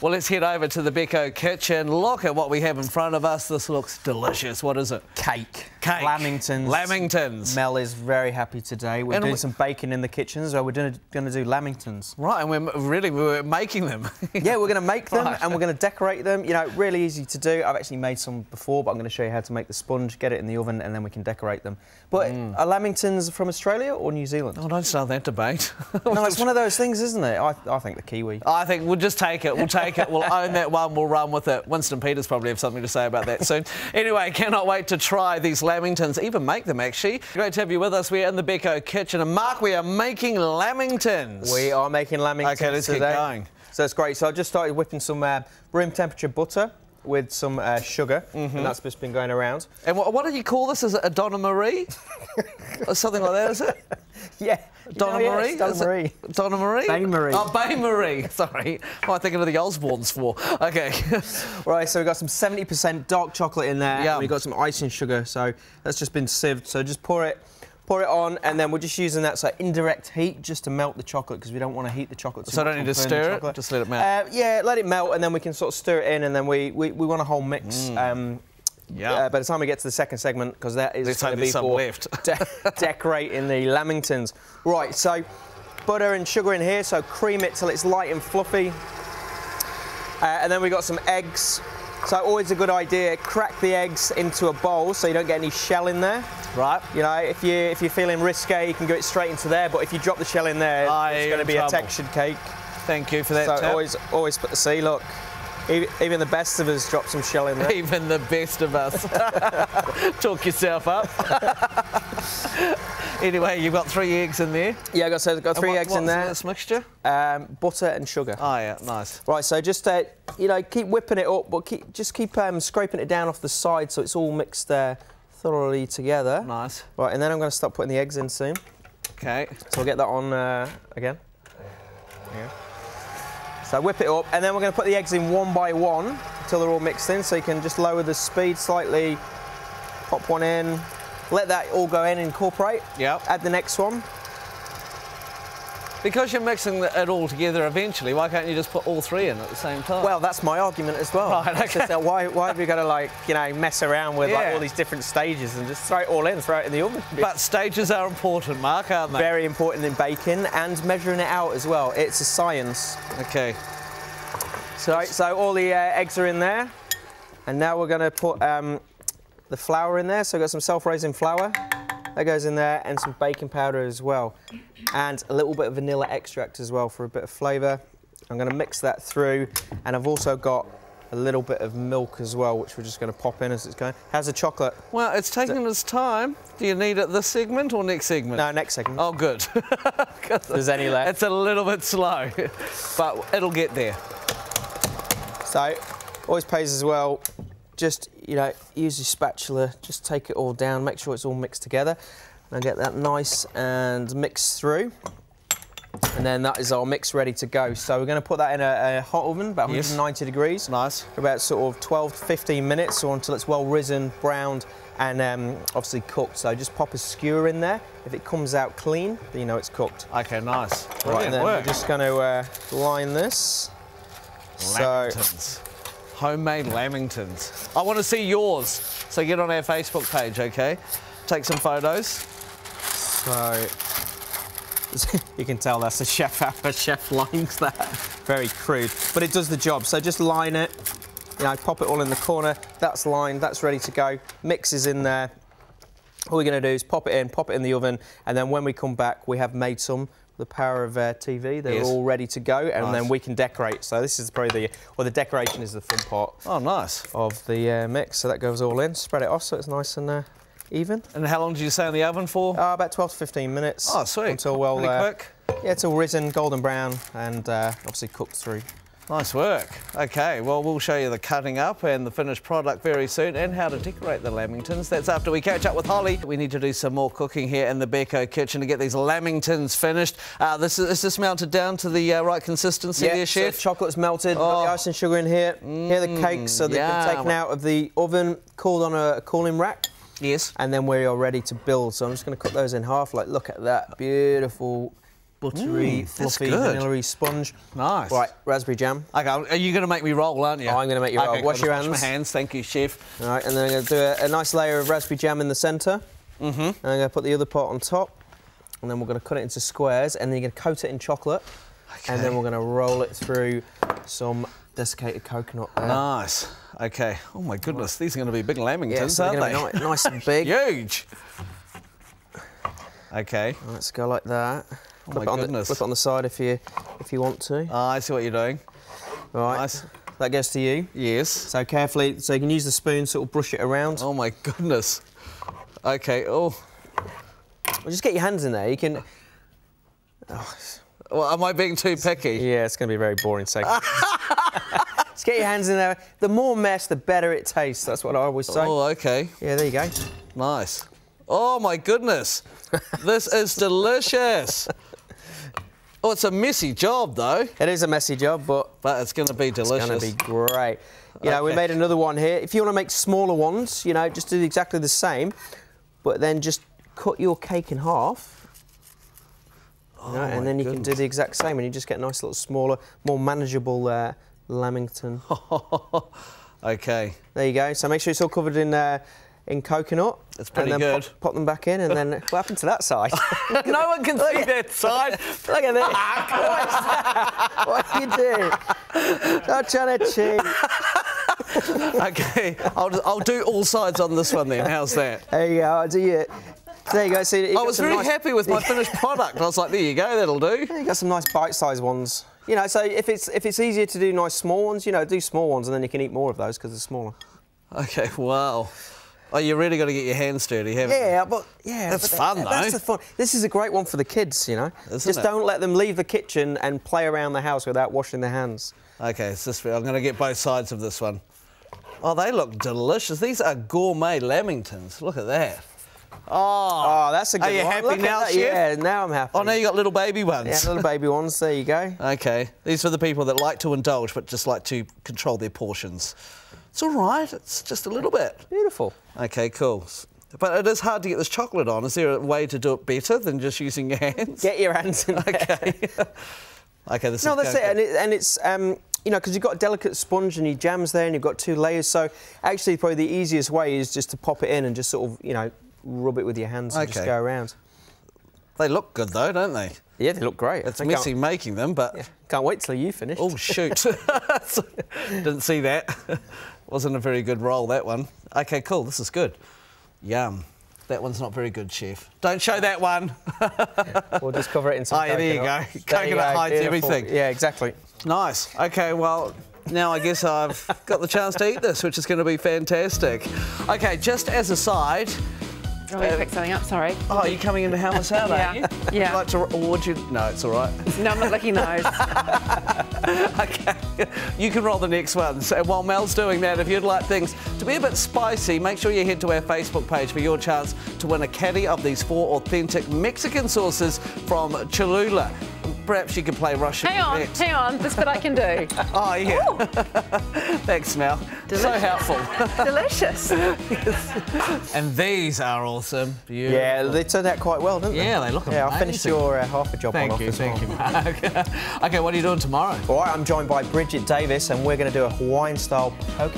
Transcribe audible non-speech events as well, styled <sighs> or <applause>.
Well, let's head over to the Beko kitchen. Look at what we have in front of us. This looks delicious. What is it? Cake. Cake. Lamingtons. Lamingtons. Mel is very happy today. We're And doing we- some baking in the kitchen, so we're going to do lamingtons. Right, and we're really we're making them. <laughs> Yeah, we're going to make them Right. and we're going to decorate them. You know, really easy to do. I've actually made some before, but I'm going to show you how to make the sponge, get it in the oven, and then we can decorate them. But mm. are lamingtons from Australia or New Zealand? oh, don't start that debate. <laughs> No, it's one of those things, isn't it? I, I think the Kiwi. I think we'll just take it. We'll take it. We'll <laughs> own that one. We'll run with it. Winston Peters probably have something to say about that soon. Anyway, cannot wait to try these lamingtons, even make them actually. Great to have you with us. We're in the Beko kitchen. And Mark, we are making lamingtons. We are making lamingtons Okay, let's get going. So it's great. So I just started whipping some uh, room temperature butter with some uh, sugar, Mm-hmm. and that's just been going around. And what, what did you call this? Is it a Donna Marie? <laughs> or something like that, is it? <laughs> Yeah, Donna Marie? Donna Marie. Donna Marie? Bain-Marie. Oh, Bain-Marie. <laughs> Sorry. What am I thinking of the Osbournes for? Okay. <laughs> Right, so we've got some 70% dark chocolate in there. Yeah. We've got some icing sugar, so that's just been sieved. So just pour it, pour it on, and then we're just using that so indirect heat just to melt the chocolate because we don't want to heat the chocolate. So I don't need to stir it? Just let it melt? Uh, yeah, let it melt, and then we can sort of stir it in, and then we we, we want a whole mix. Um, Yeah. uh, by the time we get to the second segment, because that is going to be some for left. <laughs> de- decorating the lamingtons. Right, so butter and sugar in here, so cream it till it's light and fluffy. Uh, and then we've got some eggs. So always a good idea, crack the eggs into a bowl so you don't get any shell in there. right. You know, if you if you're feeling risque, you can go it straight into there. But if you drop the shell in there, Ah, it's going to be trouble. a textured cake. Thank you for that. So tip. always always put the see. Look, even, even the best of us drop some shell in there. <laughs> Even the best of us. <laughs> Talk yourself up. <laughs> anyway, you've got three eggs in there. yeah, I got so got three what- eggs in what's there. This mixture. Um, butter and sugar. Oh yeah, nice. Right, so just uh, you know keep whipping it up, but keep just keep um, scraping it down off the side so it's all mixed uh, thoroughly together. Nice. Right, and then I'm going to start putting the eggs in soon. Okay. So we'll get that on uh, again. Yeah. So whip it up, and then we're going to put the eggs in one by one until they're all mixed in. So you can just lower the speed slightly, pop one in, let that all go in, incorporate. Yep. Add the next one. Because you're mixing it all together eventually, why can't you just put all three in at the same time? Well, that's my argument as well. Right, It's just that why, why have you got to like you know mess around with like all these different stages and just throw it all in, throw it in the oven? but stages are important, Mark, aren't they? very important in baking and measuring it out as well. It's a science. Okay. So, so all the uh, eggs are in there, and now we're going to put um, the flour in there. So we've got some self-raising flour. That goes in there, and some baking powder as well, and a little bit of vanilla extract as well for a bit of flavour. I'm going to mix that through, and I've also got a little bit of milk as well, which we're just going to pop in as it's going. How's the chocolate? Well, it's taking its time. Do you need it this segment or next segment? No, next segment. Oh, good. <laughs> There's any left. it's a little bit slow, but it'll get there. So, always pays as well. Just you know, use your spatula. Just take it all down. Make sure it's all mixed together, and get that nice and mixed through. And then that is our mix ready to go. So we're going to put that in a, a hot oven, about Yes. 190 degrees, Nice. for about sort of 12 to 15 minutes, or until it's well risen, browned, and um, obviously cooked. So just pop a skewer in there. If it comes out clean, then you know it's cooked. Okay, nice. Right, Brilliant then work. we're just going to uh, line this. So Lamingtons. Homemade lamingtons. I want to see yours. So get on our Facebook page, okay? Take some photos. So <laughs> you can tell that's a chef <laughs> a chef lines that. Very crude, but it does the job. So just line it, you know, pop it all in the corner. That's lined, that's ready to go. Mix is in there. All we're going to do is pop it in, pop it in the oven, and then when we come back, we have made some. The power of uh, TV, they're Yes. all ready to go, and Nice. then we can decorate. So this is probably the well, the decoration is the fun part Oh, nice. of the uh, mix. So that goes all in. Spread it off so it's nice and uh, even. And how long did you say in the oven for? Uh, about 12 to 15 minutes. oh, sweet. Until well, Pretty uh, quick. yeah, it's all risen, golden brown, and uh, obviously cooked through. Nice work. Okay, well, we'll show you the cutting up and the finished product very soon and how to decorate the lamingtons. That's after we catch up with Holly. We need to do some more cooking here in the Beko kitchen to get these lamingtons finished. Uh, this is, is this melted down to the uh, right consistency there, so Chef? chocolate's melted, got Oh. the ice and sugar in here. here are the cakes, so they've been taken out of the oven, cooled on a cooling rack, yes. and then we are ready to build. So I'm just going to cut those in half. Like, look at that beautiful buttery, fluffy, good. vanilla sponge. Nice. Right, raspberry jam. Okay, are you going to make me roll, aren't you? Oh, I'm gonna make you roll. Okay, Wash your wash hands. my hands. Thank you, chef. All right, and then I'm going to do a, a nice layer of raspberry jam in the centre. Mm-hmm. And I'm going to put the other part on top. And then we're going to cut it into squares, and then you're going to coat it in chocolate. And then we're going to roll it through some desiccated coconut there. Nice. Okay. Oh my goodness, these are going to be big lamingtons, yeah, so aren't going they? to be nice and big. <laughs> Huge. Okay. Let's go like that. Oh flip, my it on the, flip it on the side if you if you want to. Ah, I see what you're doing. Right. Nice. That goes to you. Yes. So carefully, so you can use the spoon, sort of brush it around. Oh my goodness. Okay. Oh. Well, just get your hands in there. You can. <sighs> Well, am I being too picky? Yeah, it's going to be a very boring segment. <laughs> just get your hands in there. The more mess, the better it tastes. That's what I always say. Oh, okay. Yeah, there you go. Nice. Oh my goodness. this is delicious. <laughs> Oh, it's a messy job though, It is a messy job, but but it's going to be delicious. it's going to be great. You know, we made another one here. If you want to make smaller ones, you know, just do exactly the same, but then just cut your cake in half. you know, Oh, and then you can do the exact same, and you just get a nice little smaller, more manageable uh, lamington. <laughs> okay. There you go. So make sure it's all covered in uh, in coconut. That's pretty and then good. Pop, pop them back in, and then what happened to that side? <laughs> <laughs> no one can see that side. Look at this. Ah, <laughs> what are you doing? Not trying to cheat. Okay, I'll, I'll do all sides on this one then. How's that? There you go. I'll do you. There you go. See, you I was very nice, happy with my finished product. I was like, there you go, that'll do. You got some nice bite-sized ones. You know, so if it's if it's easier to do nice small ones, you know, do small ones, and then you can eat more of those because they're smaller. Okay, wow. Oh, you really got to get your hands dirty, haven't you? Yeah, but yeah, That's but fun, That's though. the fun. This is a great one for the kids. You know, Isn't just it? don't let them leave the kitchen and play around the house without washing their hands. Okay, it's this, I'm going to get both sides of this one. Oh, they look delicious. These are gourmet lamingtons. Look at that. Oh, Oh, that's a good Are you one. happy Look now, chef? Yeah, now I'm happy. oh, now you got little baby ones. Yeah, little baby ones. There you go. <laughs> Okay, these are the people that like to indulge but just like to control their portions. It's all right, it's just a little bit. Beautiful. Okay, cool. But it is hard to get this chocolate on. Is there a way to do it better than just using your hands? Get your hands in there. Okay. <laughs> okay, this No, is that's it. And, it, and it's, um, you know, because you've got a delicate sponge and your jams there and you've got two layers. So actually, probably the easiest way is just to pop it in and just sort of, you know, rub it with your hands and just go around. They look good though, don't they? Yeah, they look great. It's messy making them, but Yeah, can't wait till you finish. oh shoot, <laughs> <laughs> didn't see that. <laughs> Wasn't a very good roll that one. Okay, cool. This is good. Yum. That one's not very good, chef. Don't show that one. We'll just cover it in some Oh, yeah, there you go. There you Coconut go, hides beautiful. everything. Yeah, exactly. Nice. Okay, well, now I guess I've got the chance to eat this, which is going to be fantastic. Okay, just as a side, Oh, we picked something up, sorry. oh, you're you coming into Hammer's out, Yeah, are you? yeah. Would you like to, would you? No, it's all right. No, I'm not licking those. <laughs> okay, you can roll the next ones. And while Mel's doing that, if you'd like things to be a bit spicy, make sure you head to our Facebook page for your chance to win a caddy of these four authentic Mexican sauces from Cholula. Perhaps you could play Russian hang on, roulette. hang on. This bit I can do. <laughs> Oh, yeah. Thanks, Mel. So helpful. <laughs> Delicious. And these are awesome. Beautiful. Yeah, they turned out quite well, didn't they? Yeah, they look Yeah, I finished amazing. your uh, half a job Thank one off you, as thank well. you, <laughs> Mark. okay, what are you doing tomorrow? All right, I'm joined by Bridget Davis, and we're going to do a Hawaiian-style poke.